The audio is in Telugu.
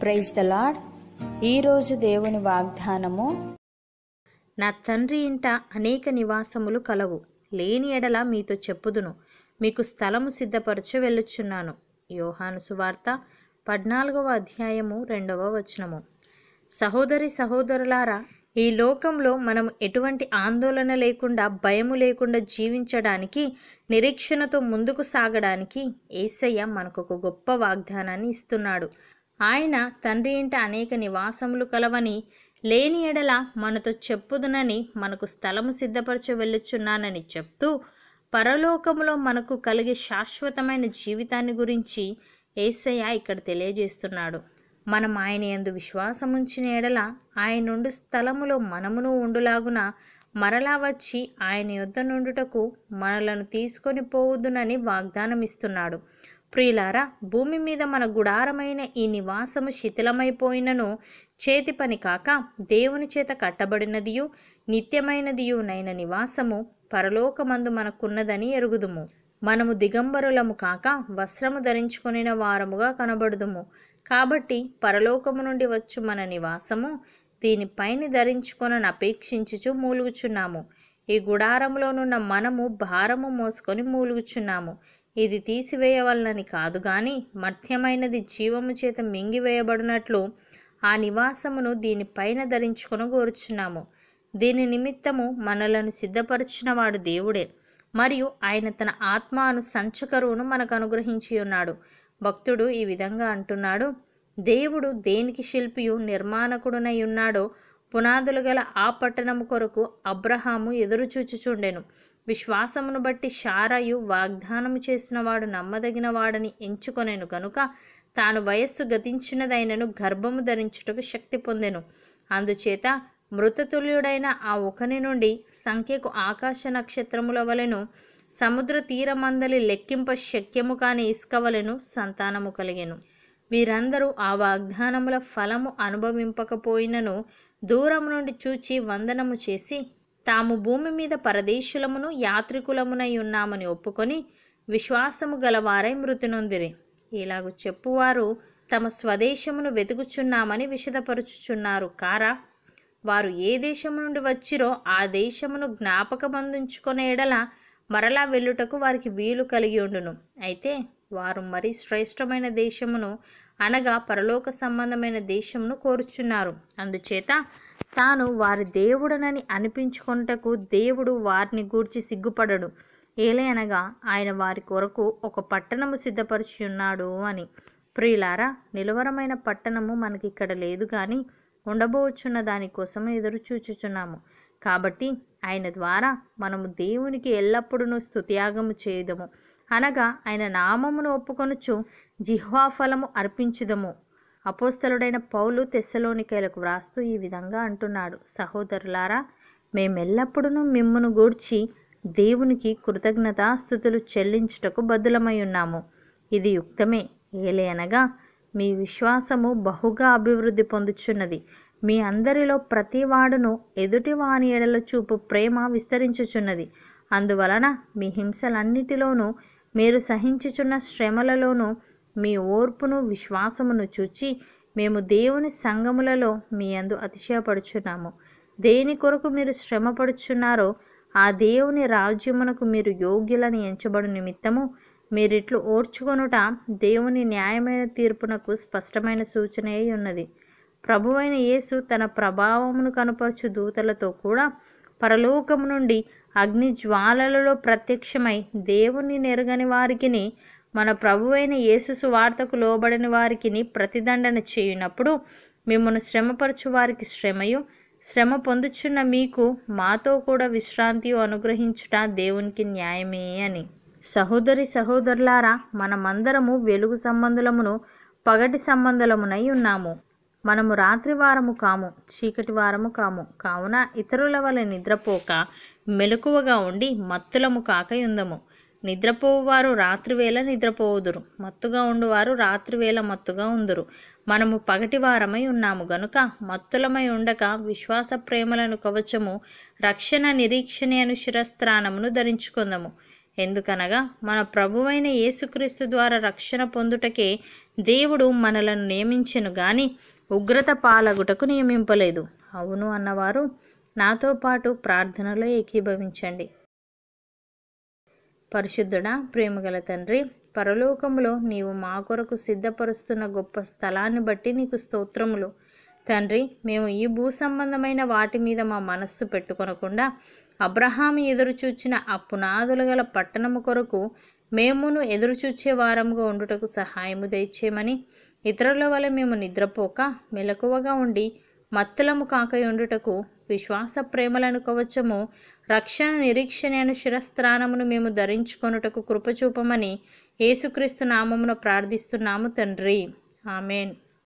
ప్రైజ్ ద లాడ్ ఈరోజు దేవుని వాగ్దానము నా తండ్రి ఇంట అనేక నివాసములు కలవు లేని ఎడల మీతో చెప్పుదును మీకు స్థలము సిద్ధపరచ వెళ్ళుచున్నాను. యోహాను సువార్త పద్నాలుగవ అధ్యాయము రెండవ వచనము. సహోదరి సహోదరులారా ఈ లోకంలో మనం ఎటువంటి ఆందోళన లేకుండా భయము లేకుండా జీవించడానికి నిరీక్షణతో ముందుకు సాగడానికి ఏసయ్య మనకు ఒక గొప్ప వాగ్దానాన్ని ఇస్తున్నాడు. ఆయన తండ్రి ఇంట అనేక నివాసములు కలవని లేని ఎడల మనతో చెప్పుదునని మనకు స్థలము సిద్ధపరచ వెళ్ళుచున్నానని చెప్తూ పరలోకములో మనకు కలిగే శాశ్వతమైన జీవితాన్ని గురించి ఏసయ్య ఇక్కడ తెలియజేస్తున్నాడు. మనం ఆయన యందు విశ్వాసముంచిన ఎడల ఆయన నుండి స్థలములో మనమును ఉండులాగున మరలా వచ్చి ఆయన యుద్ధ నుండుటకు మనలను తీసుకొని పోవుదునని వాగ్దానం ఇస్తున్నాడు ప్రియులారా భూమి మీద మన గుడారమైన ఈ నివాసము శిథిలమైపోయినను చేతి పని కాక దేవుని చేత కట్టబడినదియు నిత్యమైనదియునైన నివాసము పరలోకమందు మనకున్నదని ఎరుగుదుము. మనము దిగంబరులము కాక వస్త్రము ధరించుకొనిన వారముగా కనబడుదుము. కాబట్టి పరలోకము నుండి వచ్చు మన నివాసము దీనిపైని ధరించుకొనని అపేక్షించుచు మూలుగుచున్నాము. ఈ గుడారంలోనున్న మనము భారము మోసుకొని మూలుగుచున్నాము. ఇది తీసివేయవలనని కాదు గాని మర్త్యమైనది జీవము చేత మింగివేయబడినట్లు ఆ నివాసమును దీనిపైన ధరించుకొని కోరుచున్నాము దీని నిమిత్తము మనలను సిద్ధపరచినవాడు దేవుడే. మరియు ఆయన తన ఆత్మను సంచకరువును మనకు అనుగ్రహించి ఉన్నాడు భక్తుడు ఈ విధంగా అంటున్నాడు దేవుడు దేనికి శిల్పియు నిర్మాణకుడునై ఉన్నాడో పునాదులు గల ఆ పట్టణము కొరకు అబ్రహాము ఎదురుచూచుచుండెను. విశ్వాసమును బట్టి షారాయు వాగ్దానము చేసినవాడు నమ్మదగిన వాడని ఎంచుకొనెను గనుక తాను వయస్సు గతించినదైనను గర్భము ధరించుటకు శక్తి పొందెను. అందుచేత మృతతుల్యుడైన ఆ ఒకని నుండి సంఖ్యకు ఆకాశ నక్షత్రముల వలెను సముద్ర తీరమందలి లెక్కింప శక్యము కాని ఇసుక వలెను సంతానము కలిగెను. వీరందరూ ఆ వాగ్దానముల ఫలము అనుభవింపకపోయినను దూరం నుండి చూచి వందనము చేసి తాము భూమి మీద పరదేశులమును యాత్రికులమునై ఉన్నామని ఒప్పుకొని విశ్వాసము గలవారై మృతి నొందిరి ఇలాగు చెప్పువారు తమ స్వదేశమును వెతుకుచున్నామని విషదపరుచుచున్నారు. కారా వారు ఏ దేశము నుండి వచ్చిరో ఆ దేశమును జ్ఞాపకమందుంచుకునే ఎడల మరలా వెళ్ళుటకు వారికి వీలు కలిగి ఉండును. అయితే వారు మరి శ్రేష్టమైన దేశమును అనగా పరలోక సంబంధమైన దేశమును కోరుచున్నారు. అందుచేత తాను వారి దేవుడనని అనిపించుకొనుటకు దేవుడు వారిని గూర్చి సిగ్గుపడడు. ఏలే అనగా ఆయన వారి కొరకు ఒక పట్టణము సిద్ధపరిచి ఉన్నాడు అని. ప్రియులారా నిలవరమైన పట్టణము మనకి ఇక్కడ లేదు కానీ ఉండబోచున్న దానికోసం ఎదురు చూచుచున్నాము. కాబట్టి ఆయన ద్వారా మనము దేవునికి ఎల్లప్పుడూ స్తుత్యాగము చేయదము. అనగా ఆయన నామమును ఒప్పుకొనుచు జిహ్వాఫలము అర్పించుదము. అపోస్తలుడైన పౌలు తెస్సలోనికేలకు వ్రాస్తూ ఈ విధంగా అంటున్నాడు. సహోదరులారా మేమెల్లప్పుడూ మిమ్మును గూర్చి దేవునికి కృతజ్ఞతాస్థుతులు చెల్లించుటకు బదులమై ఉన్నాము. ఇది యుక్తమే. ఏలే అనగా మీ విశ్వాసము బహుగా అభివృద్ధి పొందుచున్నది. మీ అందరిలో ప్రతి వాడును ఎదుటి వాని ఎడల చూపు ప్రేమ విస్తరించుచున్నది. అందువలన మీ హింసలన్నిటిలోనూ మీరు సహించుచున్న శ్రమలలోనూ మీ ఓర్పును విశ్వాసమును చూచి మేము దేవుని సంగములలో మీ అందు అతిశయపడుచున్నాము. దేని కొరకు మీరు శ్రమపడుచున్నారో ఆ దేవుని రాజ్యమునకు మీరు యోగ్యులని ఎంచబడు నిమిత్తము మీరిట్లు ఓర్చుకొనుట దేవుని న్యాయమైన తీర్పునకు స్పష్టమైన సూచన అయి ఉన్నది. ప్రభువైన యేసు తన ప్రభావమును కనపరచు దూతలతో కూడా పరలోకము నుండి అగ్ని జ్వాలలలో ప్రత్యక్షమై దేవుని నెరగని వారికిని మన ప్రభువైన యేసుసు వార్తకు లోబడని వారికిని ప్రతిదండన చేయునప్పుడు మిమ్మల్ని శ్రమపరచు వారికి శ్రమయు. శ్రమ పొందుచున్న మీకు మాతో కూడా విశ్రాంతి అనుగ్రహించుట దేవునికి న్యాయమే అని. సహోదరి సహోదరులారా మనమందరము వెలుగు సంబంధులమును పగటి సంబంధులమునై ఉన్నాము. మనము రాత్రి వారము కాము చీకటి వారము కాము. కావున ఇతరుల వలె నిద్రపోక మెలకువగా ఉండి మత్తులము కాక ఉందము నిద్రపోవువారు రాత్రివేళ నిద్రపోవుదురు. మత్తుగా ఉండువారు రాత్రివేళ మత్తుగా ఉందురు. మనము పగటి వారమై ఉన్నాము గనుక మత్తులమై ఉండక విశ్వాస ప్రేమలను కవచము రక్షణ నిరీక్షణ అను శిరస్త్రాణమును ధరించుకుందాము. ఎందుకనగా మన ప్రభువైన యేసుక్రీస్తు ద్వారా రక్షణ పొందుటకే దేవుడు మనలను నియమించెను గాని ఉగ్రత పాలగుటకు నియమింపలేదు. అవును అన్నవారు నాతో పాటు ప్రార్థనలో ఏకీభవించండి. పరిశుద్ధుడా ప్రేమగల తండ్రి పరలోకములో నీవు మా కొరకు సిద్ధపరుస్తున్న గొప్ప స్థలాన్ని బట్టి నీకు స్తోత్రములు. తండ్రి మేము ఈ భూ సంబంధమైన వాటి మీద మా మనస్సు పెట్టుకొనకుండా అబ్రహాము ఎదురుచూచిన అప్పునాదులు గల పట్టణము కొరకు మేమును ఎదురుచూచే వారముగా ఉండుటకు సహాయము దయచేయమని ఇతరుల వల్ల మేము నిద్రపోక మెలకువగా ఉండి మత్తులము కాక ఉండుటకు విశ్వాస ప్రేమలను కవచము రక్షణ నిరీక్షణ అను శిరస్త్రానమును మేము ధరించుకొనుటకు కృపచూపమని యేసుక్రీస్తు నామమును ప్రార్థిస్తున్నాము తండ్రి. ఆమెన్.